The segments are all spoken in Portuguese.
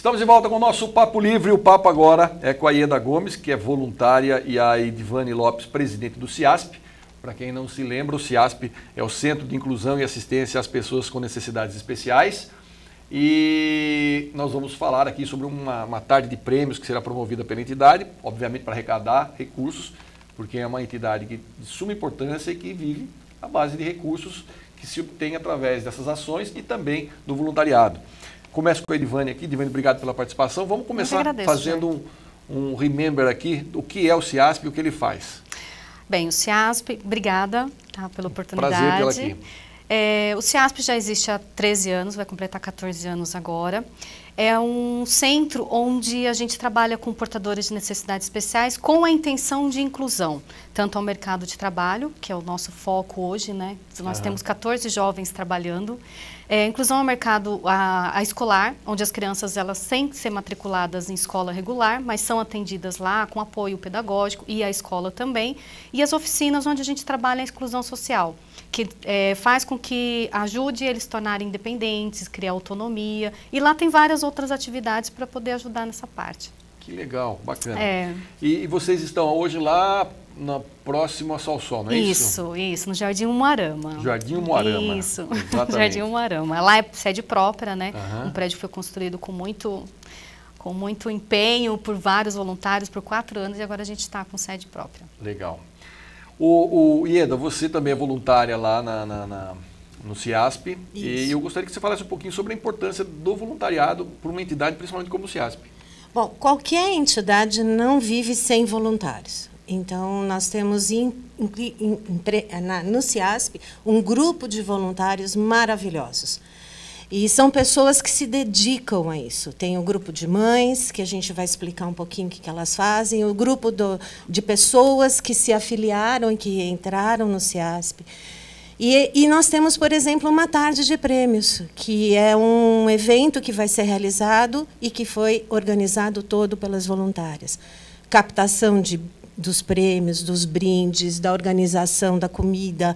Estamos de volta com o nosso Papo Livre. O papo agora é com a Ieda Gomes, que é voluntária, e a Edivane Lopes, presidente do CIASP. Para quem não se lembra, o CIASP é o Centro de Inclusão e Assistência às Pessoas com Necessidades Especiais. E nós vamos falar aqui sobre uma, uma tarde de prêmios que será promovida pela entidade, obviamente para arrecadar recursos, porque é uma entidade de suma importância e que vive à base de recursos que se obtém através dessas ações e também do voluntariado. Começo com a Edivane aqui. Edivane, obrigado pela participação. Vamos começar agradeço, fazendo um, um, remember aqui do que é o CIASP e o que ele faz. Bem, o CIASP, obrigada tá, pela oportunidade. Prazer tê-la aqui. É, o CIASP já existe há 13 anos, vai completar 14 anos agora. É um centro onde a gente trabalha com portadores de necessidades especiais com a intenção de inclusão, tanto ao mercado de trabalho, que é o nosso foco hoje, né? Nós uhum. temos 14 jovens trabalhando, é, inclusão ao mercado a, a, escolar, onde as crianças elas sem ser matriculadas em escola regular, mas são atendidas lá com apoio pedagógico e a escola também. E as oficinas onde a gente trabalha a exclusão social, que é, faz com que ajude eles se tornarem independentes, criar autonomia. E lá tem várias outras atividades para poder ajudar nessa parte. Que legal, bacana. É. E, e vocês estão hoje lá na próxima ao Sol, não é isso? Isso, isso, no Jardim Umuarama. Jardim Umuarama. Isso, Jardim Umuarama. Lá é sede própria, né? Uhum. Um prédio que foi construído com muito, com muito empenho por vários voluntários por quatro anos e agora a gente está com sede própria. Legal. O, o Ieda, você também é voluntária lá na, na, na no CIASP isso. e eu gostaria que você falasse um pouquinho sobre a importância do voluntariado para uma entidade, principalmente como o CIASP. Bom, qualquer entidade não vive sem voluntários. Então, nós temos in, in, in, na, no CIASP um grupo de voluntários maravilhosos. E são pessoas que se dedicam a isso. Tem o grupo de mães, que a gente vai explicar um pouquinho o que, elas fazem, o grupo do, de pessoas que se afiliaram e que entraram no CIASP. E, e, nós temos, por exemplo, uma tarde de prêmios, que é um evento que vai ser realizado e que foi organizado todo pelas voluntárias. Captação de dos prêmios, dos brindes, da organização da comida,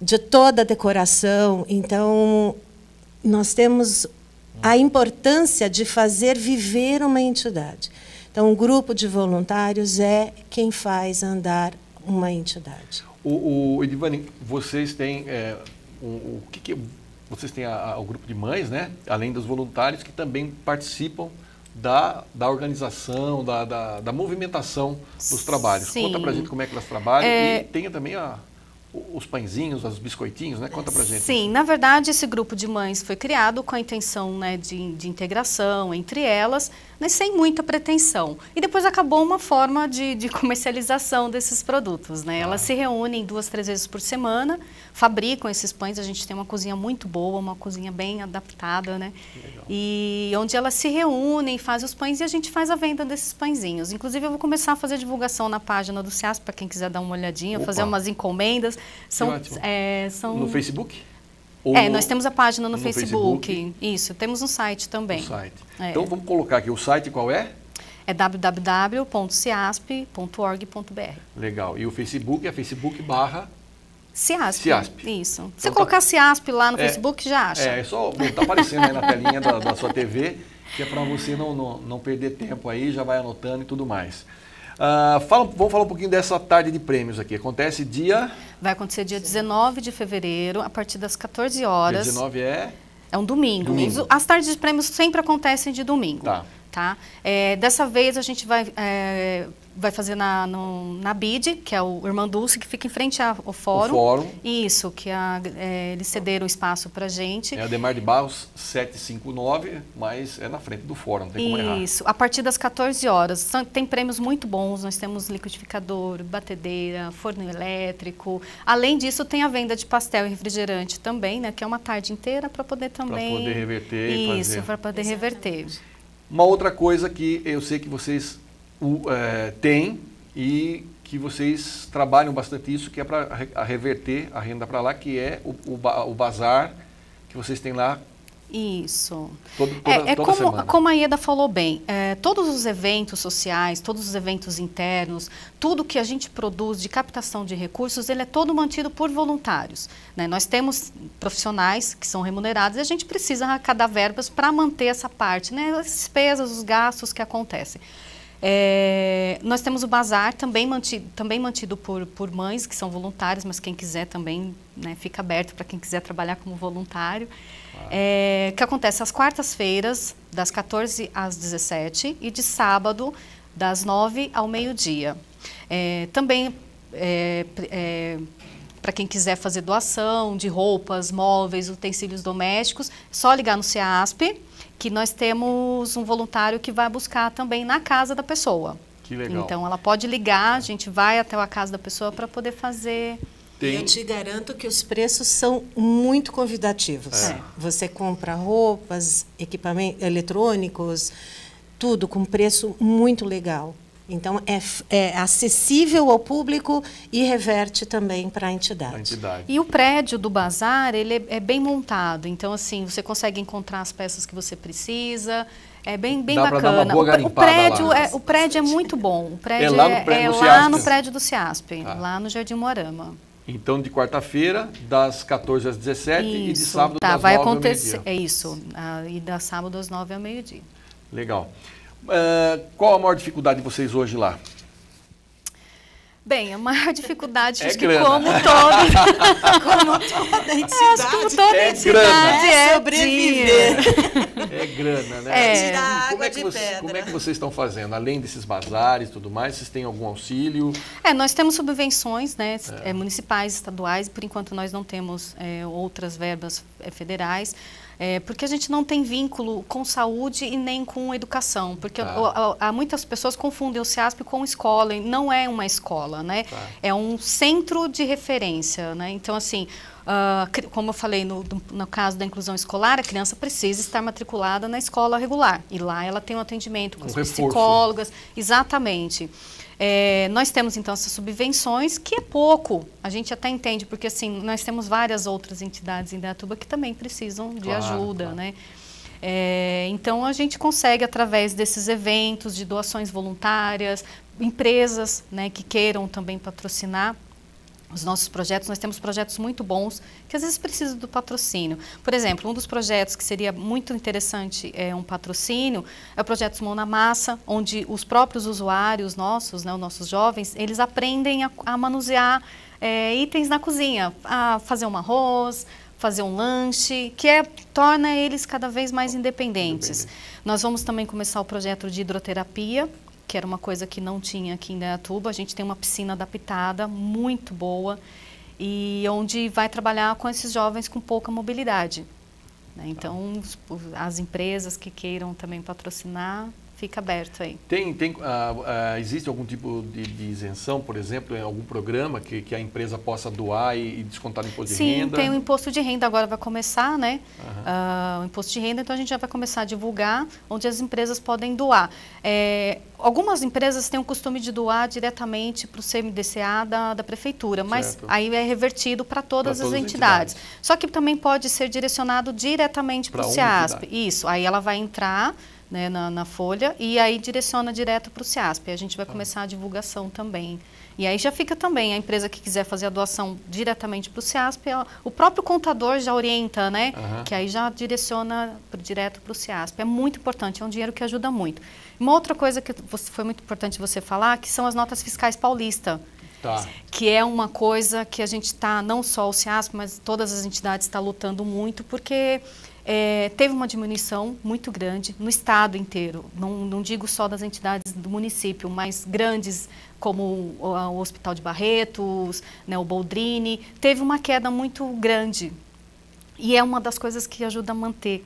de toda a decoração. Então, nós temos a importância de fazer viver uma entidade. Então, um grupo de voluntários é quem faz andar uma entidade. O, o Edivane, vocês têm é, o, o que, que, vocês têm a, a, o grupo de mães, né? Além dos voluntários que também participam da, da organização, da, da, da movimentação dos trabalhos. Sim. Conta pra gente como é que elas trabalham é... e tenha também a, os pãezinhos, os biscoitinhos, né? Conta pra gente. Sim, na verdade esse grupo de mães foi criado com a intenção né, de, de integração entre elas, mas sem muita pretensão. E depois acabou uma forma de, de comercialização desses produtos. Né? Ah. Elas se reúnem duas, três vezes por semana, fabricam esses pães. A gente tem uma cozinha muito boa, uma cozinha bem adaptada, né? E onde elas se reúnem, fazem os pães e a gente faz a venda desses pãezinhos. Inclusive, eu vou começar a fazer divulgação na página do CIAS, para quem quiser dar uma olhadinha, Opa. fazer umas encomendas. São, é, são... No Facebook? Ou é, nós temos a página no, no Facebook. Facebook. Isso, temos um site também. Um site. É. Então vamos colocar aqui o site qual é? É www.ciasp.org.br. Legal. E o Facebook é Facebook barra Ciasp. Ciasp. Isso. Então, Se tá... colocar Ciasp lá no é, Facebook, já acha. É, é só. Está aparecendo aí na telinha da, da, sua TV, que é para você não, não, não perder tempo aí, já vai anotando e tudo mais. Uh, fala, vamos falar um pouquinho dessa tarde de prêmios aqui. Acontece dia. Vai acontecer dia 19 de fevereiro, a partir das 14 horas. Dia 19 é? É um domingo. domingo. As tardes de prêmios sempre acontecem de domingo. Tá. Tá? É, dessa vez a gente vai é, vai fazer na, no, na BID, que é o Irmã Dulce, que fica em frente ao fórum. O fórum. Isso, que a, é, eles cederam o espaço para a gente. É Ademar de Barros 759, mas é na frente do fórum, não tem como errar. Isso, a partir das 14 horas. São, tem prêmios muito bons, nós temos liquidificador, batedeira, forno elétrico. Além disso, tem a venda de pastel e refrigerante também, né, que é uma tarde inteira para poder também... Para poder reverter Isso, para poder Exatamente. reverter. Uma outra coisa que eu sei que vocês é, tem e que vocês trabalham bastante isso, que é para reverter a renda para lá, que é o, o, o, bazar que vocês têm lá Isso. Todo, toda, é, é como, como, a Ieda falou bem, é, todos os eventos sociais, todos os eventos internos, tudo que a gente produz de captação de recursos, ele é todo mantido por voluntários. Né? Nós temos profissionais que são remunerados e a gente precisa arrecadar verbas para manter essa parte, né? as despesas, os gastos que acontecem. É, nós temos o bazar também mantido, também mantido por, por mães que são voluntárias, mas quem quiser também né, fica aberto para quem quiser trabalhar como voluntário. É, que acontece às quartas-feiras, das 14 às 17 e de sábado, das 9 ao meio-dia. É, também é, é, para quem quiser fazer doação de roupas, móveis, utensílios domésticos, só ligar no CEASP que nós temos um voluntário que vai buscar também na casa da pessoa. Que legal. Então ela pode ligar, a gente vai até a casa da pessoa para poder fazer. Tem... Eu te garanto que os preços são muito convidativos. É. Você compra roupas, equipamentos eletrônicos, tudo com preço muito legal. Então, é, é, acessível ao público e reverte também para a entidade. entidade. E o prédio do bazar, ele é, é, bem montado. Então, assim, você consegue encontrar as peças que você precisa. É bem, bem Dá bacana. o, o, prédio é, o prédio é muito bom. O prédio é lá no prédio, é, do, lá no prédio do CIASP, tá. lá no Jardim Moarama. Então, de quarta-feira, das 14 às 17 isso, e de sábado tá, das vai 9 acontecer, ao meio-dia. É isso, uh, e da sábado às 9 ao meio-dia. Legal. Uh, qual a maior dificuldade de vocês hoje lá? Bem, a maior dificuldade, é acho que como todo, como toda entidade, acho como toda é entidade é, sobreviver. É grana, né? É. Tirar como água é que de você, pedra. Como é que vocês estão fazendo? Além desses bazares e tudo mais, vocês têm algum auxílio? É, nós temos subvenções né, é. municipais, estaduais, por enquanto nós não temos é, outras verbas é, federais. É, porque a gente não tem vínculo com saúde e nem com educação, porque tá. há muitas pessoas confundem o CIASP com escola, e não é uma escola, né? Tá. É um centro de referência, né? Então, assim, uh, como eu falei no, no, caso da inclusão escolar, a criança precisa estar matriculada na escola regular, e lá ela tem um atendimento com um as psicólogas, exatamente. É, nós temos então essas subvenções, que é pouco, a gente até entende, porque assim, nós temos várias outras entidades em Datuba que também precisam de claro, ajuda, claro. né? É, então a gente consegue através desses eventos de doações voluntárias, empresas né, que queiram também patrocinar os nossos projetos, nós temos projetos muito bons que às vezes precisam do patrocínio. Por exemplo, um dos projetos que seria muito interessante é um patrocínio é o projeto Mão na Massa, onde os próprios usuários nossos, né, os nossos jovens, eles aprendem a, a manusear é, itens na cozinha, a fazer um arroz, fazer um lanche, que é, torna eles cada vez mais independentes. Independente. Nós vamos também começar o projeto de hidroterapia, que era uma coisa que não tinha aqui em Dayatuba. A gente tem uma piscina adaptada, muito boa, e onde vai trabalhar com esses jovens com pouca mobilidade. Né? Então, as empresas que queiram também patrocinar, fica aberto aí. Tem, tem, uh, uh, existe algum tipo de, de, isenção, por exemplo, em algum programa que, que a empresa possa doar e, e descontar o imposto Sim, de renda? Sim, tem o imposto de renda, agora vai começar, né? Uhum. Uh, o imposto de renda, então a gente já vai começar a divulgar onde as empresas podem doar. É, algumas empresas têm o costume de doar diretamente para o CMDCA da, da prefeitura, mas certo. aí é revertido para todas, todas, as entidades. entidades. Só que também pode ser direcionado diretamente para o CIASP. Isso, aí ela vai entrar né, na, na, folha e aí direciona direto para o CIASP. A gente vai tá. começar a divulgação também. E aí já fica também, a empresa que quiser fazer a doação diretamente para o CIASP, o próprio contador já orienta, né? Uhum. Que aí já direciona direto para o CIASP. É muito importante, é um dinheiro que ajuda muito. Uma outra coisa que foi muito importante você falar, que são as notas fiscais paulista. Tá. Que é uma coisa que a gente está, não só o CIASP, mas todas as entidades estão tá lutando muito, porque é, teve uma diminuição muito grande no estado inteiro. Não, não, digo só das entidades do município, mas grandes como o, Hospital de Barretos, né, o Boldrini, teve uma queda muito grande. E é uma das coisas que ajuda a manter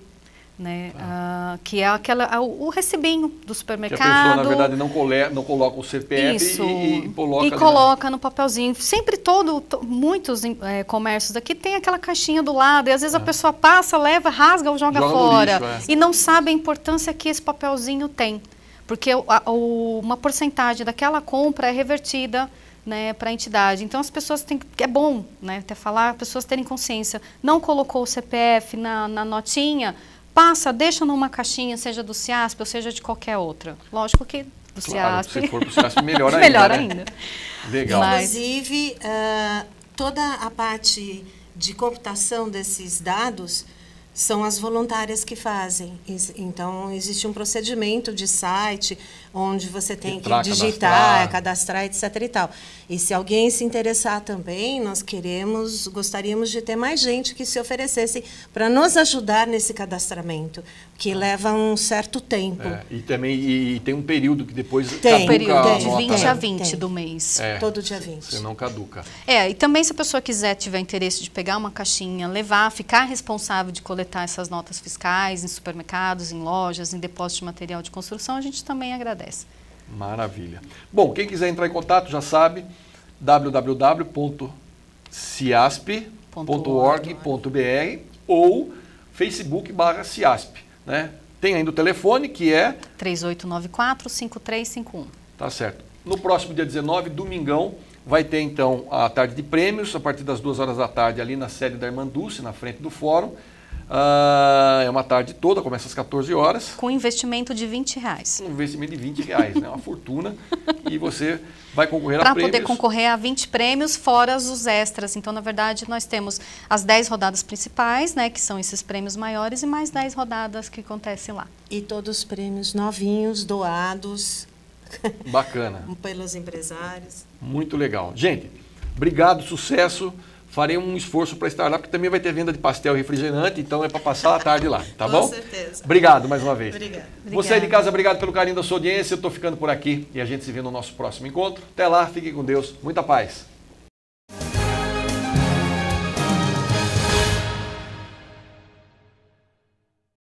né? Ah. Uh, que é aquela, o, o recibinho do supermercado. Que a pessoa, na verdade, não, cole, não coloca o CPF Isso, e, e coloca, e coloca no papelzinho. Sempre todo, to, muitos é, comércios aqui tem aquela caixinha do lado, e às vezes é. a pessoa passa, leva, rasga ou joga, joga fora. Lixo, é. E não sabe a importância que esse papelzinho tem. Porque a, a, uma porcentagem daquela compra é revertida né, para a entidade. Então as pessoas têm é bom, né, até falar, as pessoas terem consciência. Não colocou o CPF na, na notinha, passa, deixa numa caixinha, seja do CIASP ou seja de qualquer outra. Lógico que do claro, CIASP. Se for do CIASP, melhor ainda. melhor né? ainda. Legal. Mas... Inclusive, uh, toda a parte de computação desses dados são as voluntárias que fazem. Então, existe um procedimento de site onde você tem Entrar, que digitar, cadastrar. cadastrar, etc. E, tal. e se alguém se interessar também, nós queremos, gostaríamos de ter mais gente que se oferecesse para nos ajudar nesse cadastramento, que leva um certo tempo. É, e também e, e, tem um período que depois tem, caduca período, a de 20 a 20 tem. do mês. É, Todo dia 20. Você não caduca. É, e também se a pessoa quiser, tiver interesse de pegar uma caixinha, levar, ficar responsável de coletar essas notas fiscais em supermercados, em lojas, em depósitos de material de construção, a gente também agradece agradece. Maravilha. Bom, quem quiser entrar em contato já sabe, www.ciasp.org.br ou Facebook barra Ciasp. Né? Tem ainda o telefone que é 3894-5351. Tá certo. No próximo dia 19, domingão, vai ter então a tarde de prêmios, a partir das duas horas da tarde, ali na sede da Irmã Dulce, na frente do fórum. Uh, é uma tarde toda, começa às 14 horas. Com investimento de 20 reais. Um investimento de 20 reais, né? Uma fortuna. e você vai concorrer pra a prêmios. Para poder concorrer a 20 prêmios, fora os extras. Então, na verdade, nós temos as 10 rodadas principais, né? Que são esses prêmios maiores, e mais 10 rodadas que acontecem lá. E todos os prêmios novinhos, doados. Bacana. Pelos empresários. Muito legal. Gente, obrigado, sucesso farei um esforço para estar lá, porque também vai ter venda de pastel refrigerante, então é para passar a tarde lá, tá Com bom? Com certeza. Obrigado mais uma vez. Obrigada. Você aí de casa, obrigado pelo carinho da sua audiência. Eu estou ficando por aqui e a gente se vê no nosso próximo encontro. Até lá, fique com Deus. Muita paz.